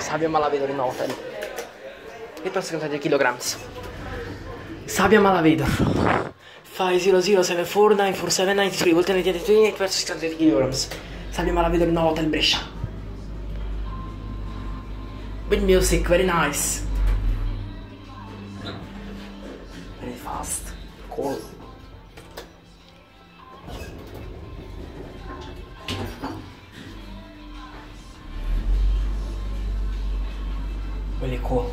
Sabia Malavedor ima ofen. 574 kg. Sabia Malavedor. 500749493 alternative 283 kg. Sabia Malavedor in hotel Brescia. Good music, very nice. Very fast. Cool. really cool.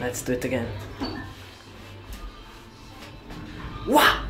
Let's do it again. Wow!